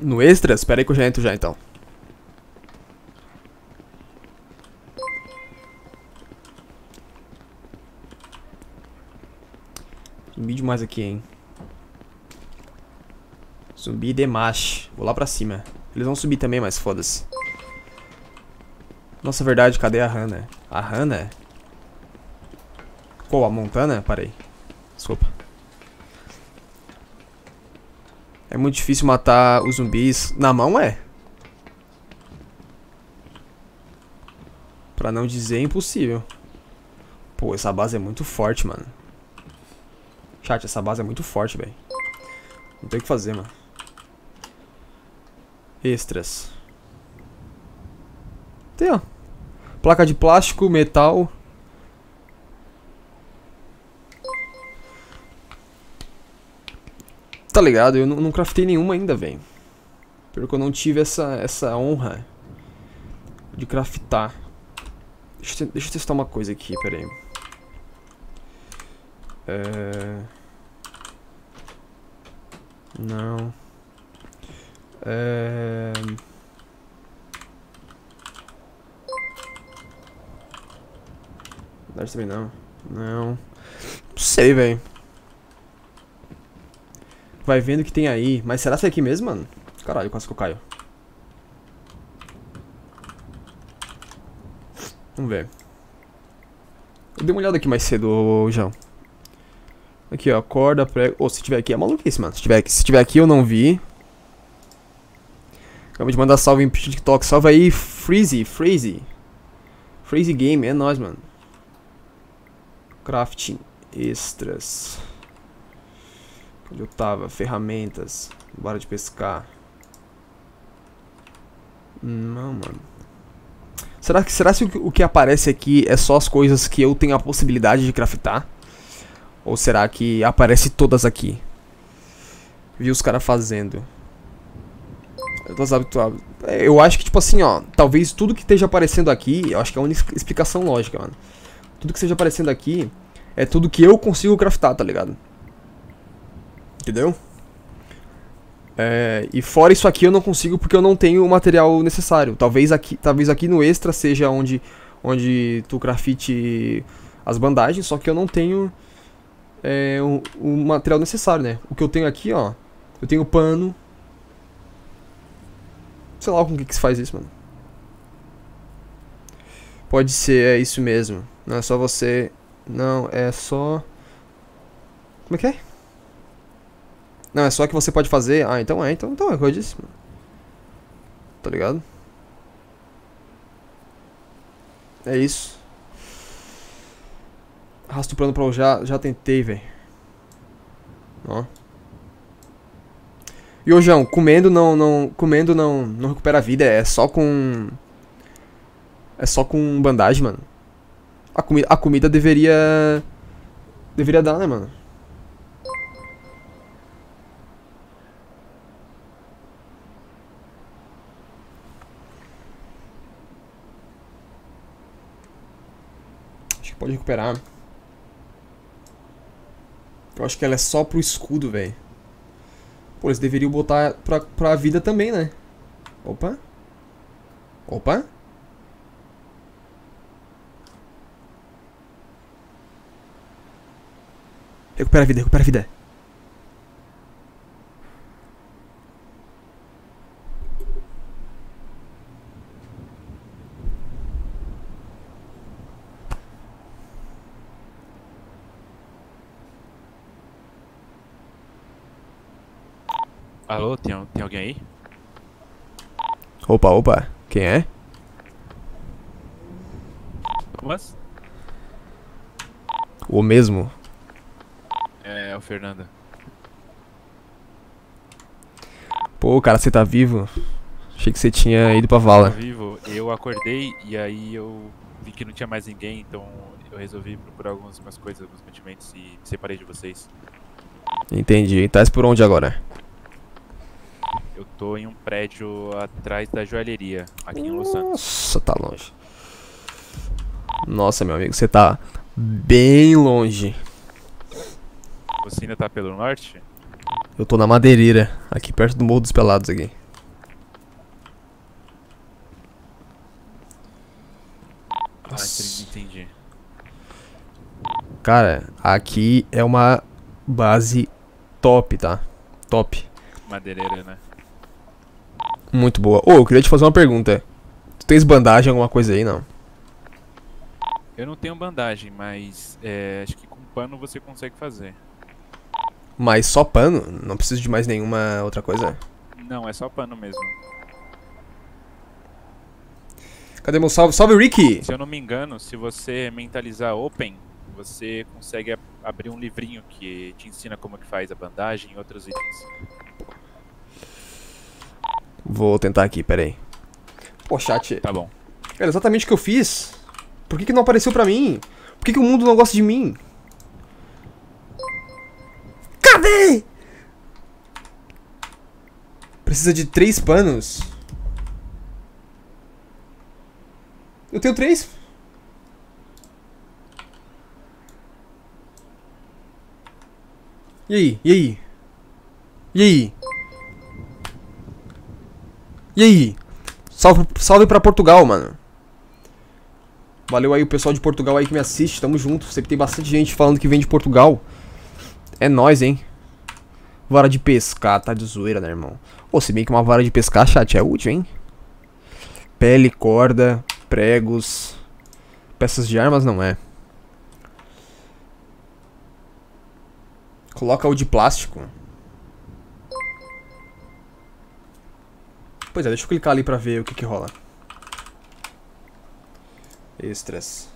No extra? Espera aí que eu já entro já, então. Zumbi demais aqui, hein. Zumbi Demash. Vou lá pra cima. Eles vão subir também, mas foda-se. Nossa, verdade, cadê a Hannah? A Hannah? Pô, a Montana? Parei. Desculpa. É muito difícil matar os zumbis. Na mão é? Pra não dizer impossível. Pô, essa base é muito forte, mano. Chat, essa base é muito forte, velho. Não tem o que fazer, mano. Extras. Tem, ó. Placa de plástico, metal. Tá ligado? Eu não, craftei nenhuma ainda, velho. Porque eu não tive essa, essa honra de craftar. Deixa eu, deixa eu testar uma coisa aqui, pera aí. É... Não. É... Deve também não. Não. Não sei, velho. Vai vendo o que tem aí. Mas será que é aqui mesmo, mano? Caralho, quase que eu caio. Vamos ver. Eu dei uma olhada aqui mais cedo, João. Aqui, ó. Corda, prego. Ou oh, se tiver aqui, é maluquice, mano. Se tiver, aqui, se tiver aqui, eu não vi. Acabei de mandar salve em TikTok. Salve aí, Freezy, Freezy. Freezy Game, é nóis, mano. Crafting extras. Onde eu tava? Ferramentas. Bora de pescar. Não, mano. Será que, será que o que- aparece aqui é só as coisas que eu tenho a possibilidade de craftar? Ou será que aparece todas aqui? Vi os caras fazendo. Eu tô desabituado. É, Eu acho que, tipo assim, ó. Talvez tudo que esteja aparecendo aqui. Eu acho que é uma es- explicação lógica, mano. Tudo que esteja aparecendo aqui é tudo que eu consigo craftar, tá ligado? Entendeu? É, e fora isso aqui eu não consigo porque eu não tenho o material necessário. Talvez aqui, talvez aqui no extra seja onde, onde tu grafite as bandagens, só que eu não tenho é, o, o material necessário, né? O que eu tenho aqui, ó, eu tenho pano. Sei lá com que, que se faz isso, mano. Pode ser, é isso mesmo. Não é só você. Não, é só. Como é que é? Não, é só que você pode fazer. Ah, então é, então, então é o que eu disse. Tá ligado? É isso. Arrasta o plano pra eu já, já tentei, velho. Ó. E ô João, comendo não, não, comendo não, não recupera a vida, é só com é só com bandagem, mano. A, comi a comida deveria deveria dar, né, mano? Acho que pode recuperar. Eu acho que ela é só pro escudo, velho. Pô, eles deveriam botar pra, pra vida também, né? Opa. Opa. Recupera a vida, recupera a vida. Alô, tem, tem alguém aí? Opa, opa. Quem é? Thomas? O mesmo. O Fernando. Pô, cara, você tá vivo? Achei que você tinha ido pra vala. vivo. Eu acordei e aí eu vi que não tinha mais ninguém, então eu resolvi procurar algumas umas coisas, alguns mantimentos e me separei de vocês. Entendi. Tá por onde agora? Eu tô em um prédio atrás da joalheria, aqui em Los Santos. Nossa, tá longe. Nossa, meu amigo, você tá bem longe. Você ainda tá pelo norte? Eu tô na madeireira, aqui perto do Morro dos Pelados aqui. Ah, Nossa. entendi. Cara, aqui é uma base top, tá? Top. Madeireira, né? Muito boa. Ô, eu queria te fazer uma pergunta. Tu tens bandagem, alguma coisa aí, não? Eu não tenho bandagem, mas é, acho que com pano você consegue fazer. Mas só pano? Não preciso de mais nenhuma outra coisa? Não, é só pano mesmo. Cadê meu salve? Salve, Ricky! Se eu não me engano, se você mentalizar open, você consegue abrir um livrinho que te ensina como que faz a bandagem e outros itens. Vou tentar aqui, peraí. Pô, chat. Tá bom. Era exatamente o que eu fiz. Por que, que não apareceu pra mim? Por que, que o mundo não gosta de mim? Precisa de três panos. Eu tenho três. E aí? E aí? E aí? E aí? Salve, salve pra Portugal, mano. Valeu aí o pessoal de Portugal aí que me assiste, tamo junto. Sempre tem bastante gente falando que vem de Portugal. É nóis, hein? Vara de pescar, tá de zoeira, né, irmão? Ô, se bem que uma vara de pescar, chat, é útil, hein? Pele, corda, pregos. Peças de armas não é. Coloca o de plástico. Pois é, deixa eu clicar ali pra ver o que que rola. Extras.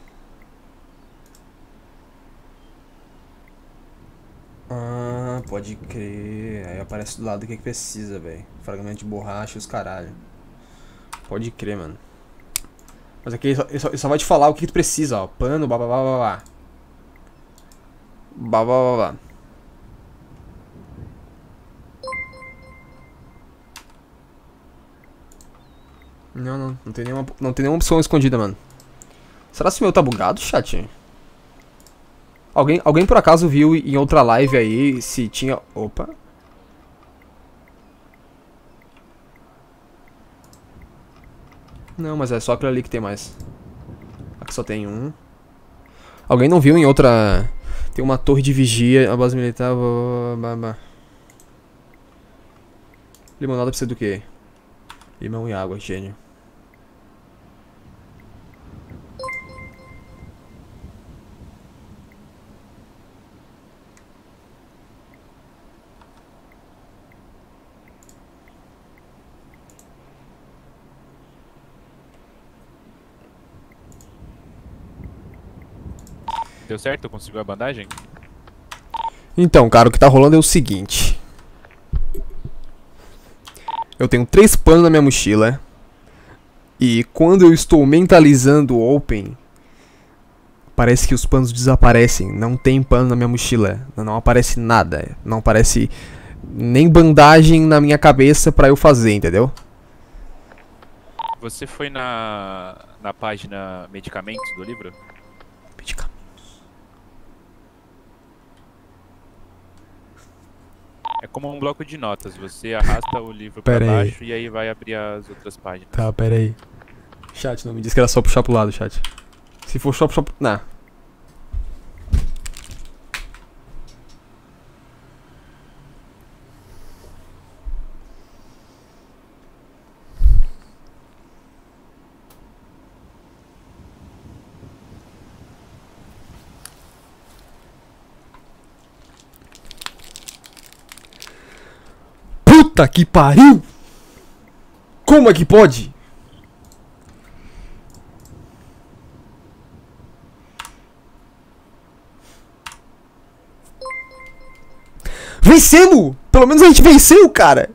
Ah, pode crer. Aí aparece do lado o que que precisa, velho. Fragmento de borracha e os caralho. Pode crer, mano. Mas aqui ele só, ele só, ele só vai te falar o que, que tu precisa, ó. Pano, babá, babá. Babá, babá. Não, não, não tem nenhuma, não tem nenhuma opção escondida, mano. Será que o meu tá bugado, chat? Alguém, alguém por acaso viu em outra live aí se tinha... Opa. Não, mas é só aquilo ali que tem mais. Aqui só tem um. Alguém não viu em outra... Tem uma torre de vigia, a base militar... Limonada precisa do quê? Limão e água, gênio. Deu certo? Conseguiu a bandagem? Então, cara, o que tá rolando é o seguinte. Eu tenho três panos na minha mochila. E quando eu estou mentalizando o Open, parece que os panos desaparecem. Não tem pano na minha mochila. Não aparece nada. Não aparece nem bandagem na minha cabeça pra eu fazer, entendeu? Você foi na, na página medicamentos do livro? É como um bloco de notas. Você arrasta o livro Pera pra aí. baixo e aí vai abrir as outras páginas. Tá, pera aí. Chat, não me disse que era só puxar pro lado, chat. Se for só puxar pro... Nah. Puta que pariu! Como é que pode? Vencemos! Pelo menos a gente venceu, cara!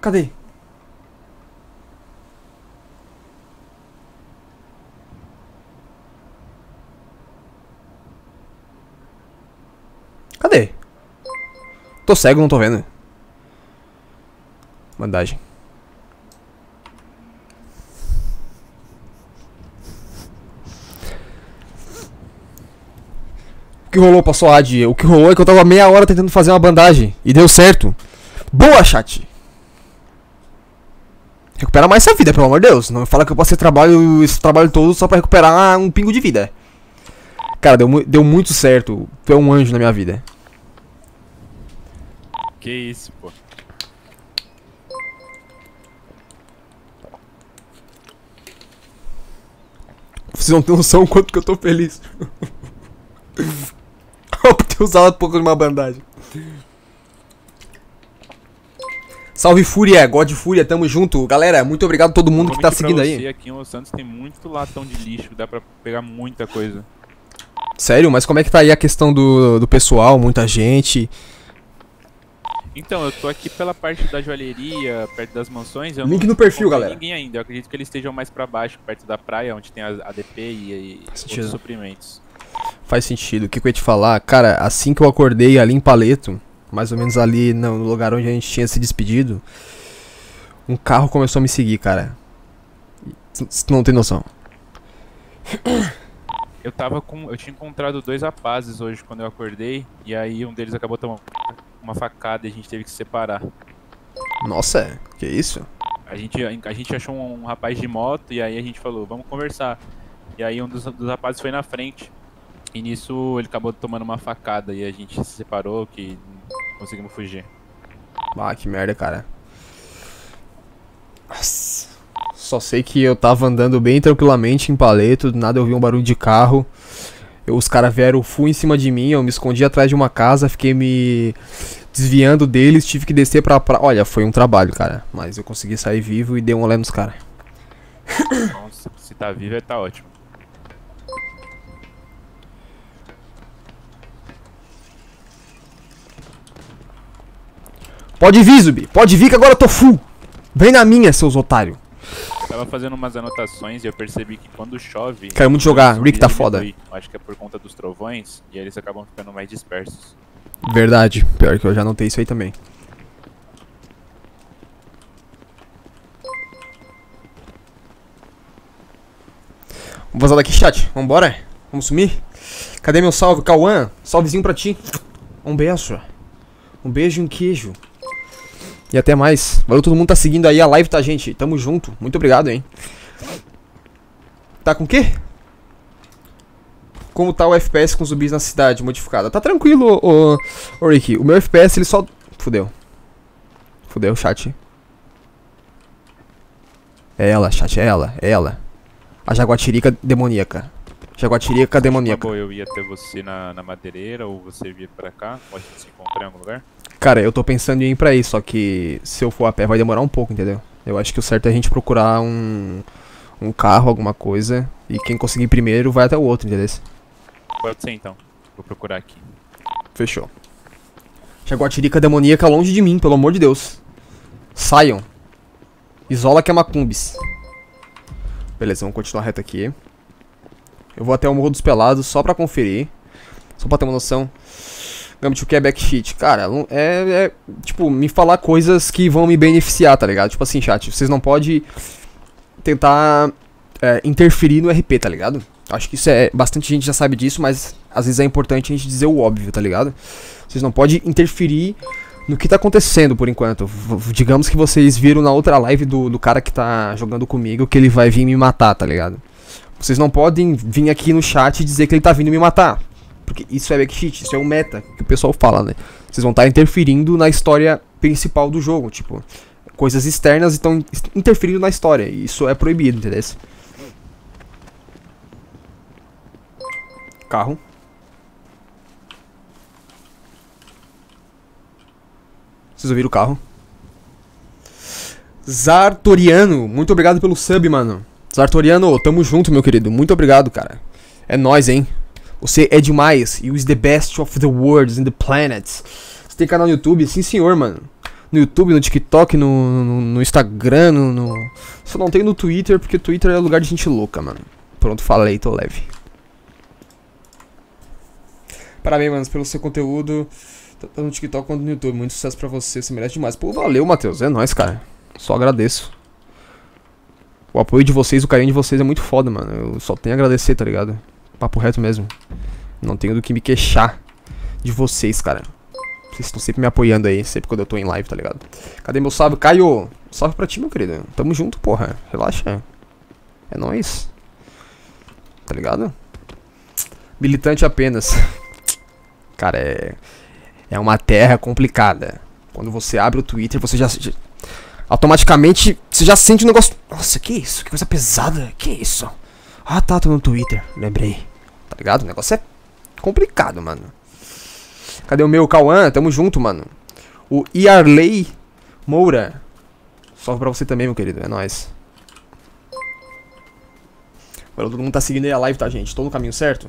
Cadê? Cadê? Tô cego, não tô vendo. Bandagem. O que rolou, passou? O que rolou é que eu tava meia hora tentando fazer uma bandagem. E deu certo. Boa, chat! Recupera mais essa vida, pelo amor de Deus. Não fala que eu passei trabalho, esse trabalho todo só pra recuperar um pingo de vida. Cara, deu, deu muito certo. Tu é um anjo na minha vida. Que isso, pô. Vocês não têm noção o quanto que eu tô feliz. *laughs* Por ter usado pouco de uma bandagem. Salve Fúria, God Fúria, tamo junto. Galera, muito obrigado a todo mundo que tá seguindo você, aí. Aqui em Los Santos tem muito latão de lixo, dá pra pegar muita coisa. Sério, mas como é que tá aí a questão do, do pessoal? Muita gente. Então, eu tô aqui pela parte da joalheria, perto das mansões. Link no perfil, galera. ninguém ainda. Eu acredito que eles estejam mais pra baixo, perto da praia, onde tem a ADP e, e outros suprimentos. Faz sentido. O que, que eu ia te falar? Cara, assim que eu acordei ali em Paleto, mais ou menos ali no lugar onde a gente tinha se despedido, um carro começou a me seguir, cara. Não tem noção. Eu tava com. Eu tinha encontrado dois rapazes hoje quando eu acordei. E aí um deles acabou tomando uma facada e a gente teve que se separar. Nossa, que isso? A gente, a gente achou um rapaz de moto e aí a gente falou, vamos conversar. E aí um dos, dos rapazes foi na frente. E nisso ele acabou tomando uma facada e a gente se separou que conseguimos fugir. Ah, que merda, cara. Nossa. Só sei que eu tava andando bem tranquilamente em Paleto, do nada eu vi um barulho de carro. Eu- os caras vieram full em cima de mim, eu me escondi atrás de uma casa, fiquei me desviando deles, tive que descer pra pra... Olha, foi um trabalho, cara. Mas eu consegui sair vivo e dei um olé nos caras. Se- se tá vivo, tá ótimo. Pode vir, Zubi. Pode vir que agora eu tô full. Vem na minha, seus otários. Tava fazendo umas anotações e eu percebi que quando chove. Quero muito jogar. Rick tá foda. diminui. Acho que é por conta dos trovões e eles acabam ficando mais dispersos. Verdade. Pior que eu já notei isso aí também. Vamos vazar daqui, chat. Vambora? Vamos sumir? Cadê meu salve? Cauã, salvezinho pra ti. Um beijo. Um beijo e um queijo. E até mais. Valeu, todo mundo tá seguindo aí a live, tá, gente? Tamo junto. Muito obrigado, hein? Tá com o quê? Como tá o FPS com zumbis na cidade modificada? Tá tranquilo, ô, ô Rick. O meu FPS ele só. Fudeu. Fudeu, chat. É ela, chat, é ela, é ela. A jaguatirica demoníaca. Jaguatirica demoníaca. boa, eu ia ter você na, na madeireira ou você vir pra cá. Pode se encontrar em algum lugar. Cara, eu tô pensando em ir pra aí, só que se eu for a pé vai demorar um pouco, entendeu? Eu acho que o certo é a gente procurar um, um carro, alguma coisa, e quem conseguir primeiro vai até o outro, entendeu? Pode ser então. Vou procurar aqui. Fechou. Jaguatirica demoníaca longe de mim, pelo amor de Deus. Saiam. Isola que é macumbis. Beleza, vamos continuar reto aqui. Eu vou até o Morro dos Pelados só pra conferir. Só pra ter uma noção. Gambit, o que é backsheet? Cara, é, é, Tipo, me falar coisas que vão me beneficiar, tá ligado? Tipo assim, chat, vocês não podem tentar é, interferir no RP, tá ligado? Acho que isso é. Bastante gente já sabe disso, mas às vezes é importante a gente dizer o óbvio, tá ligado? Vocês não podem interferir no que tá acontecendo por enquanto. V- digamos que vocês viram na outra live do, do cara que tá jogando comigo que ele vai vir me matar, tá ligado? Vocês não podem vir aqui no chat e dizer que ele tá vindo me matar. Porque isso é backcheat, isso é o meta que o pessoal fala, né? Vocês vão estar interferindo na história principal do jogo, tipo, coisas externas estão interferindo na história. E isso é proibido, entendeu? Carro. Vocês ouviram o carro? Zartoriano, muito obrigado pelo sub, mano. Zartoriano, tamo junto, meu querido. Muito obrigado, cara. É nóis, hein? Você é demais. You is the best of the worlds in the planets. Você tem canal no YouTube? Sim, senhor, mano. No YouTube, no TikTok, no, no, no Instagram, no, no... Só não tenho no Twitter, porque Twitter é lugar de gente louca, mano. Pronto, falei, tô leve. Parabéns, mano, pelo seu conteúdo. Tanto no TikTok quanto no YouTube. Muito sucesso pra você, você merece demais. Pô, valeu, Matheus. É nóis, cara. Só agradeço. O apoio de vocês, o carinho de vocês é muito foda, mano. Eu só tenho a agradecer, tá ligado? Papo reto mesmo. Não tenho do que me queixar de vocês, cara. Vocês estão sempre me apoiando aí, sempre quando eu tô em live, tá ligado? Cadê meu salve? Caio! Salve pra ti, meu querido. Tamo junto, porra. Relaxa. É nóis. Tá ligado? Militante apenas. Cara, é. É uma terra complicada. Quando você abre o Twitter, você já. automaticamente, você já sente um negócio. Nossa, que isso? Que coisa pesada. Que isso? Ah, tá, tô no Twitter. Lembrei. Tá ligado? O negócio é complicado, mano. Cadê o meu Cauã? Tamo junto, mano. O Iarley Moura. Salve pra você também, meu querido. É nóis. Agora todo mundo tá seguindo aí a live, tá, gente? Tô no caminho certo?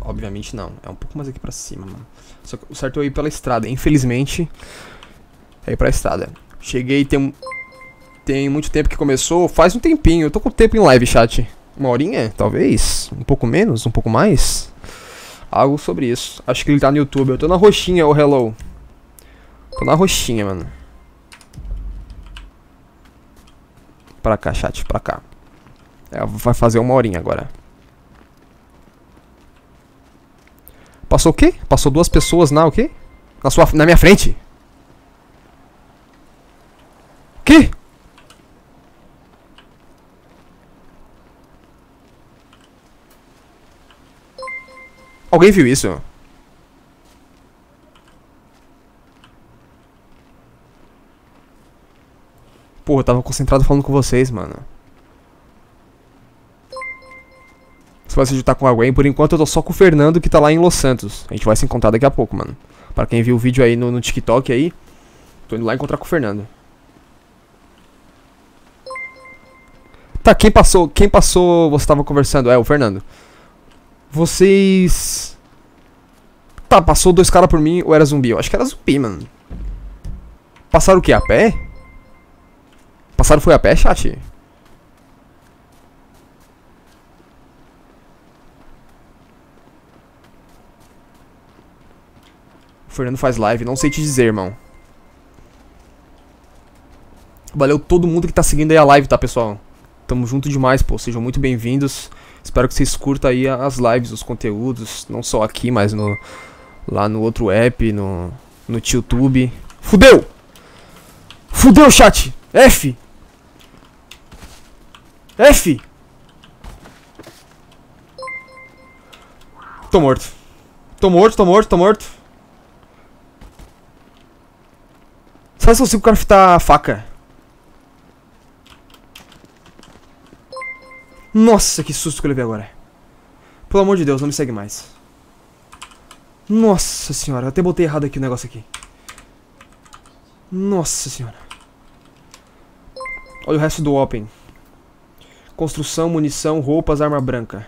Obviamente não. É um pouco mais aqui pra cima, mano. Só que o certo é ir pela estrada. Infelizmente, é ir pra estrada. Cheguei, tem. Tem muito tempo que começou. Faz um tempinho. Eu tô com tempo em live, chat. Uma horinha, talvez? Um pouco menos? Um pouco mais? Algo sobre isso. Acho que ele tá no YouTube. Eu tô na roxinha, ô hello. Tô na roxinha, mano. Pra cá, chat, pra cá. É, vai fazer uma horinha agora. Passou o quê? Passou duas pessoas na o quê? Na sua, na minha frente. O quê? Alguém viu isso? Porra, eu tava concentrado falando com vocês, mano. Você vai se juntar com alguém. Por enquanto eu tô só com o Fernando que tá lá em Los Santos. A gente vai se encontrar daqui a pouco, mano. Pra quem viu o vídeo aí no, no TikTok aí, tô indo lá encontrar com o Fernando. Tá, quem passou, quem passou, você tava conversando, é o Fernando. Vocês Tá, passou dois caras por mim ou era zumbi? Eu acho que era zumbi, mano. Passaram o que? A pé? Passaram foi a pé, chat? O Fernando faz live, não sei te dizer, irmão. Valeu todo mundo que tá seguindo aí a live, tá, pessoal? Tamo junto demais, pô. Sejam muito bem-vindos. Espero que vocês curtam aí as lives, os conteúdos. Não só aqui, mas no, lá no outro app, no, no YouTube. Fudeu! Fudeu, chat! F! F! Tô morto. Tô morto, tô morto, tô morto. Sabe se eu consigo craftar a faca? Nossa, que susto que eu levei agora. Pelo amor de Deus, não me segue mais. Nossa senhora, até botei errado aqui o negócio aqui. Nossa senhora. Olha o resto do Open. Construção, munição, roupas, arma branca.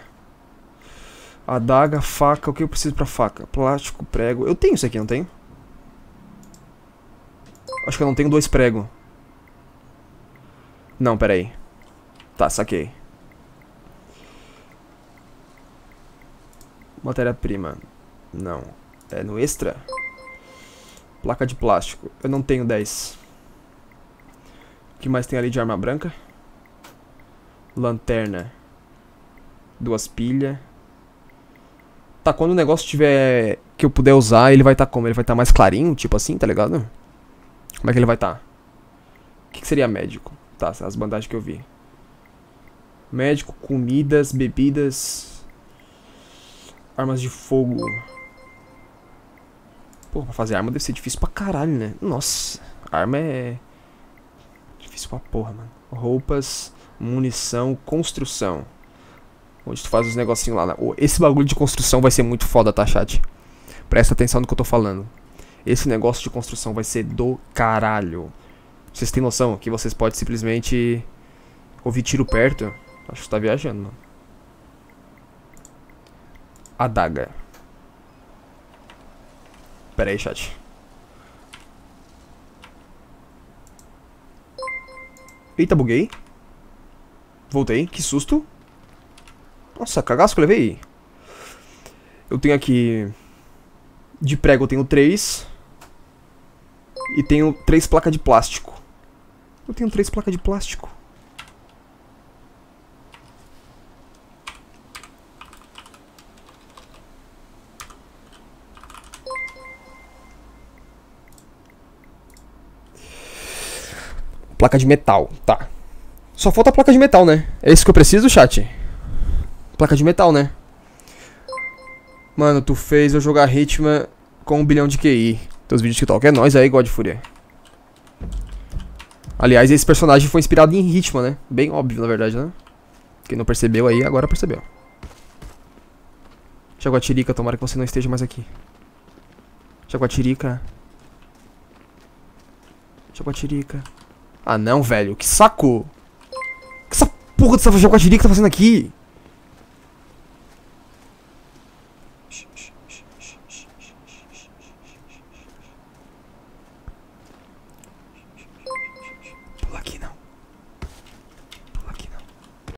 Adaga, faca. O que eu preciso pra faca? Plástico, prego. Eu tenho isso aqui, não tenho? Acho que eu não tenho dois pregos. Não, peraí. Tá, saquei. Matéria-prima. Não. É no extra? Placa de plástico. Eu não tenho 10. O que mais tem ali de arma branca? Lanterna. Duas pilhas. Tá, quando o negócio tiver... Que eu puder usar, ele vai estar tá como? Ele vai estar tá mais clarinho, tipo assim, tá ligado? Como é que ele vai estar? Tá? O que, que seria médico? Tá, as bandagens que eu vi. Médico, comidas, bebidas... Armas de fogo. Pô, pra fazer arma deve ser difícil pra caralho, né? Nossa, arma é... Difícil pra porra, mano. Roupas, munição, construção. Onde tu faz os negocinhos lá. Né? Esse bagulho de construção vai ser muito foda, tá, chat? Presta atenção no que eu tô falando. Esse negócio de construção vai ser do caralho. Vocês têm noção que vocês podem simplesmente ouvir tiro perto? Acho que tu tá viajando, mano adaga. Pera aí, chat. Eita, buguei. Voltei, que susto. Nossa, cagaço que eu levei. Eu tenho aqui... De prego eu tenho três. E tenho três placas de plástico. Eu tenho três placas de plástico. Placa de metal, tá. Só falta a placa de metal, né? É isso que eu preciso, chat? Placa de metal, né? Mano, tu fez eu jogar Hitman com um bilhão de QI. Teus vídeos de TikTok. É nóis aí, God Fúria. Aliás, esse personagem foi inspirado em Hitman, né? Bem óbvio, na verdade, né? Quem não percebeu aí, agora percebeu. Jaguatirica, tomara que você não esteja mais aqui. Jaguatirica. Jaguatirica. Ah não, velho. Que saco. Que essa porra dessa jaguatirica tá fazendo aqui?